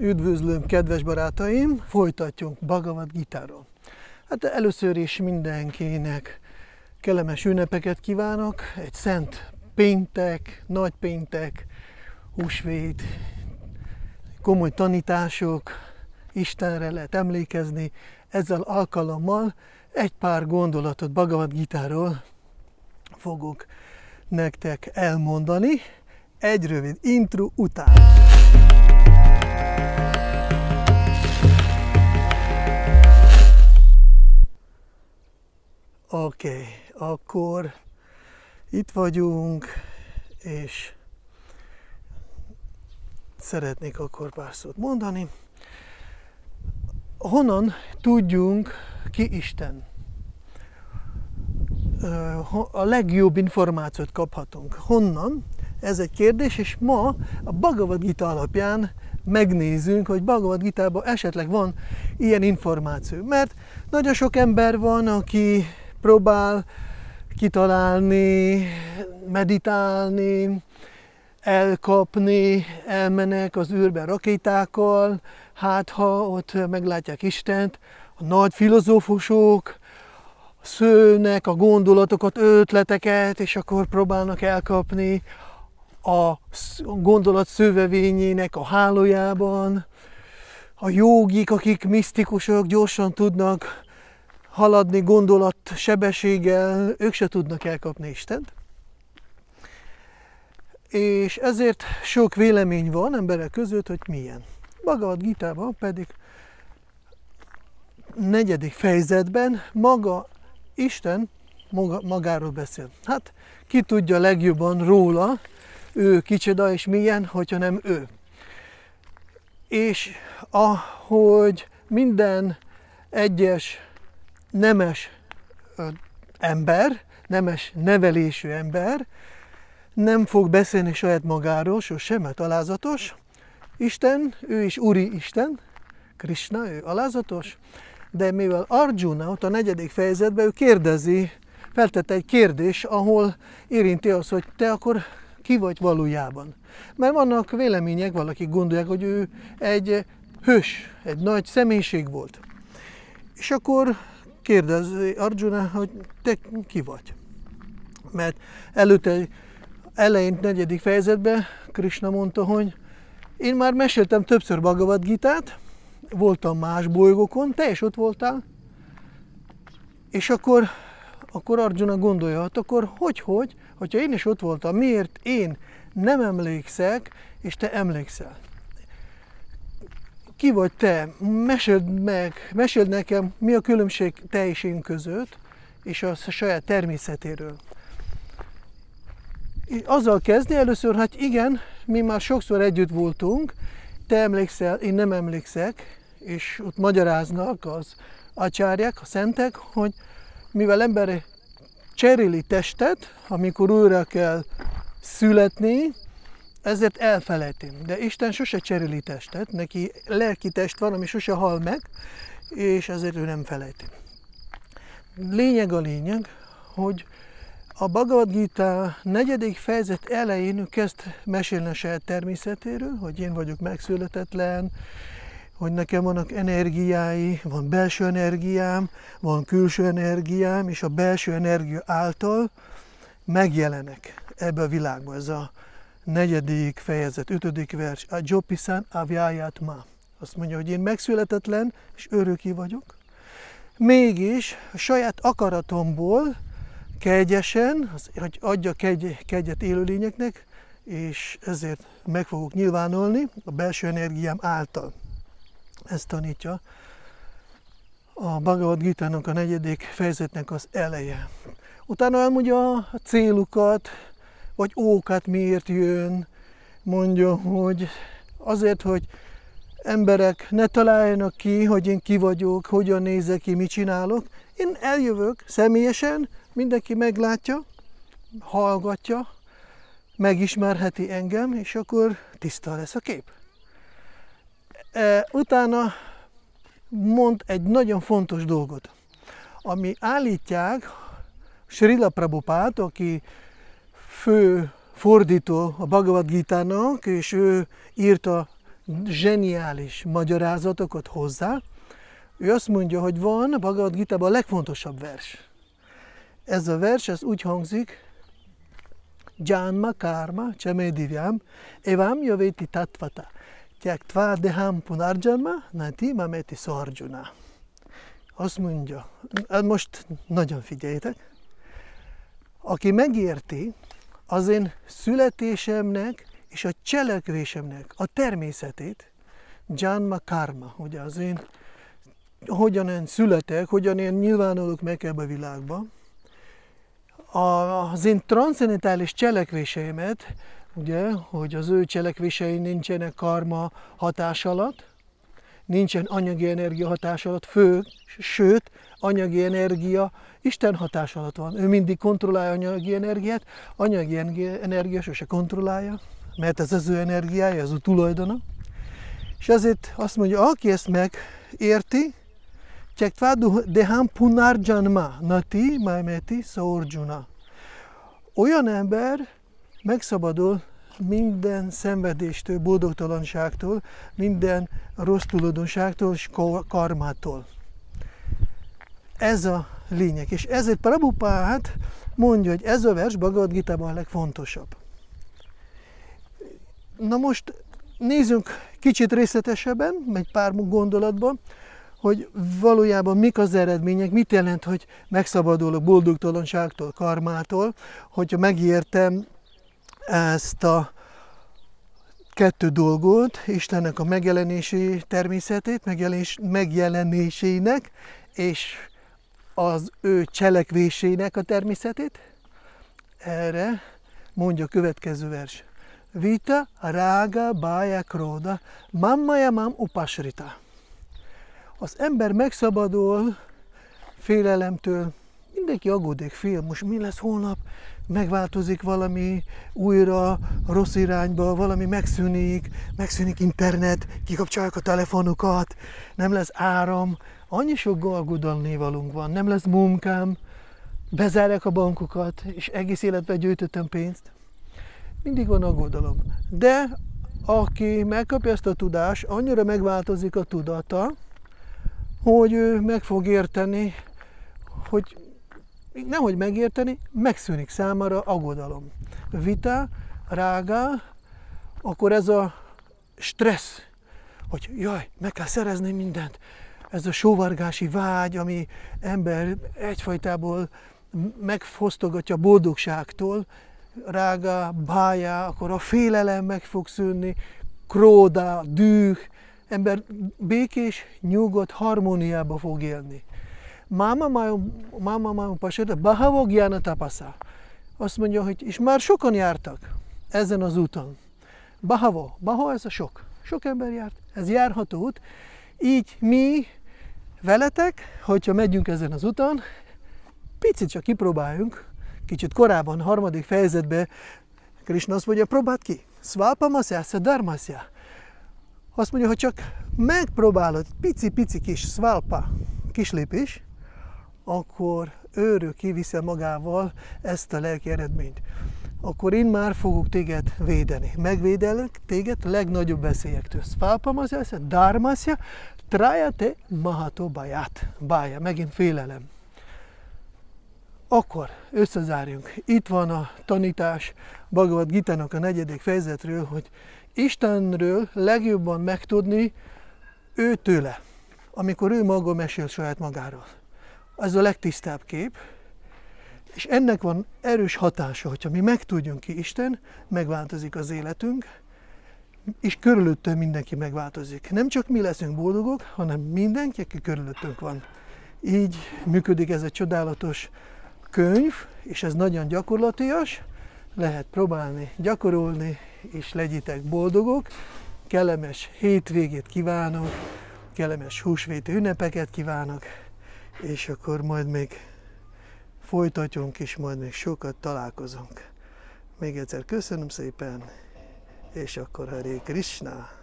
Üdvözlöm, kedves barátaim! Folytatjunk Bhagavad Gitáról. Hát először is mindenkinek kellemes ünnepeket kívánok. Egy szent péntek, nagy péntek, húsvét, komoly tanítások, Istenre lehet emlékezni. Ezzel alkalommal egy pár gondolatot Bhagavad Gitáról fogok nektek elmondani. Egy rövid intro után. Oké, okay, akkor itt vagyunk, és szeretnék akkor pár szót mondani. Honnan tudjunk ki Isten? A legjobb információt kaphatunk. Honnan? Ez egy kérdés, és ma a Bhagavad Gita alapján megnézzünk, hogy Bhagavad Gita-ban esetleg van ilyen információ. Mert nagyon sok ember van, aki próbál kitalálni, meditálni, elkapni, elmenek az űrbe rakétákkal, hát ha ott meglátják Istent, a nagy filozófusok szőnek a gondolatokat, ötleteket, és akkor próbálnak elkapni a gondolat szövevényének a hálójában. A jogik, akik misztikusok, gyorsan tudnak haladni gondolat sebességgel, ők se tudnak elkapni Istent. És ezért sok vélemény van emberek között, hogy milyen. Bhagavad Gita-ban pedig negyedik fejezetben maga Isten maga, magáról beszél. Hát ki tudja legjobban róla, ő kicsoda és milyen, hogyha nem ő. És ahogy minden egyes nemes ember, nemes nevelésű ember nem fog beszélni saját magáról, sosem, mert alázatos. Isten, ő is Uri Isten, Krishna, ő alázatos, de mivel Arjuna ott a negyedik fejezetben ő kérdezi, feltette egy kérdés, ahol érinti az, hogy te akkor ki vagy valójában. Mert vannak vélemények, valakik gondolják, hogy ő egy hős, egy nagy személyiség volt. És akkor kérdezi Arjuna, hogy te ki vagy. Mert előtte, elején negyedik fejezetben Krishna mondta, hogy én már meséltem többször Bhagavad Gitát, voltam más bolygókon, te is ott voltál, és akkor, akkor Arjuna gondolja, hát akkor hogy, hogy, hogyha én is ott voltam, miért én nem emlékszek, és te emlékszel? ki vagy te, meséld meg, meséld nekem, mi a különbség te és én között, és a saját természetéről. És azzal kezdni először, hogy igen, mi már sokszor együtt voltunk, te emlékszel, én nem emlékszek, és ott magyaráznak az acsárják, a szentek, hogy mivel ember cseréli testet, amikor újra kell születni, ezért elfelejtem. De Isten sose cseréli testet, neki lelki test van, ami sose hal meg, és ezért ő nem felejti. Lényeg a lényeg, hogy a Bhagavad Gita negyedik fejezet elején ő kezd mesélni a saját természetéről, hogy én vagyok megszületetlen, hogy nekem vannak energiái, van belső energiám, van külső energiám, és a belső energia által megjelenek ebbe a világba. Ez a negyedik fejezet, ötödik vers, a Jopisan Avyayat Ma. Azt mondja, hogy én megszületetlen és öröki vagyok. Mégis a saját akaratomból kegyesen, hogy adja kegy, kegyet élőlényeknek, és ezért meg fogok nyilvánulni a belső energiám által. Ezt tanítja a Bhagavad gita a negyedik fejezetnek az eleje. Utána elmondja a célukat, vagy ókat miért jön, mondja, hogy azért, hogy emberek ne találjanak ki, hogy én ki vagyok, hogyan nézek ki, mit csinálok. Én eljövök személyesen, mindenki meglátja, hallgatja, megismerheti engem, és akkor tiszta lesz a kép. Utána mond egy nagyon fontos dolgot, ami állítják Srila Prabhupát, aki fő fordító a Bhagavad Gita-nak, és ő írta zseniális magyarázatokat hozzá. Ő azt mondja, hogy van Bhagavad gita a legfontosabb vers. Ez a vers, ez úgy hangzik, Janma karma chamedivyam evam javeti tatvata tyaktva deham punarjanma nati mameti szarjuna. Azt mondja, most nagyon figyeljetek, aki megérti az én születésemnek és a cselekvésemnek a természetét, Janma Karma, ugye az én, hogyan én születek, hogyan én nyilvánulok meg ebbe a világba, az én transzendentális cselekvéseimet, ugye, hogy az ő cselekvései nincsenek karma hatás alatt, nincsen anyagi energia hatás alatt, fő, sőt, anyagi energia Isten hatás alatt van. Ő mindig kontrollálja anyagi energiát, anyagi energia sose kontrollálja, mert ez az ő energiája, az ő tulajdona. És ezért azt mondja, aki ezt megérti, Tyaktva deham punarjanma nati maimeti saurjuna. Olyan ember megszabadul minden szenvedéstől, boldogtalanságtól, minden rossz tulajdonságtól és karmától. Ez a lényeg. És ezért Prabhupád mondja, hogy ez a vers Bhagavad gita a legfontosabb. Na most nézzünk kicsit részletesebben, egy pár gondolatban, hogy valójában mik az eredmények, mit jelent, hogy megszabadulok boldogtalanságtól, karmától, hogyha megértem ezt a kettő dolgot, Istennek a megjelenési természetét, megjelenés, megjelenésének, és az ő cselekvésének a természetét, erre mondja a következő vers. Vita, rága, bája, króda, mamma mam upasrita az ember megszabadul félelemtől, mindenki aggódik, fél, most mi lesz holnap, megváltozik valami újra rossz irányba, valami megszűnik, megszűnik internet, kikapcsolják a telefonukat, nem lesz áram, annyi sok aggodalmi valunk van, nem lesz munkám, bezárják a bankokat, és egész életben gyűjtöttem pénzt. Mindig van aggodalom. De aki megkapja ezt a tudást, annyira megváltozik a tudata, hogy ő meg fog érteni, hogy nehogy megérteni, megszűnik számára aggodalom. Vita, rága, akkor ez a stressz, hogy jaj, meg kell szerezni mindent. Ez a sóvargási vágy, ami ember egyfajtából megfosztogatja a boldogságtól, rága, bája, akkor a félelem meg fog szűnni, króda, düh, ember békés, nyugodt, harmóniába fog élni. Máma máma máma pasada, bahavo gyána tapasza. Azt mondja, hogy és már sokan jártak ezen az úton. Bahavo, baha ez a sok. Sok ember járt, ez járható út. Így mi veletek, hogyha megyünk ezen az úton, picit csak kipróbáljunk, kicsit korábban, harmadik fejezetben Krishna azt mondja, próbáld ki. Sválpamasya, dharmasya. Azt mondja, hogy csak megpróbálod pici-pici kis szválpa, kis lépés, akkor őrő kiviszi magával ezt a lelki eredményt. Akkor én már fogok téged védeni. Megvédelek téged legnagyobb veszélyektől. Szválpamasya, dármasya, te maható baját. Bája, megint félelem. Akkor összezárjunk. Itt van a tanítás Bhagavad Gita-nak a negyedik fejezetről, hogy Istenről legjobban megtudni ő tőle, amikor ő maga mesél saját magáról. Ez a legtisztább kép, és ennek van erős hatása, hogyha mi megtudjunk ki Isten, megváltozik az életünk, és körülöttünk mindenki megváltozik. Nem csak mi leszünk boldogok, hanem mindenki, aki körülöttünk van. Így működik ez a csodálatos könyv, és ez nagyon gyakorlatias, lehet próbálni, gyakorolni, és legyetek boldogok. Kellemes hétvégét kívánok, kellemes húsvéti ünnepeket kívánok, és akkor majd még folytatjunk, és majd még sokat találkozunk. Még egyszer köszönöm szépen, és akkor Hare Krishna!